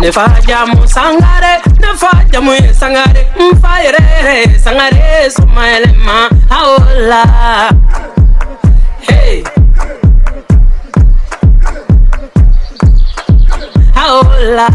nifajamu sangare nifajamu ye sangare. Mm, Nfa sangare somayɛlɛma awo la hey. awo la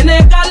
Senegal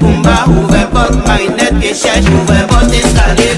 pou mba ouve pot Marinet ke chèj ouve pot eskalè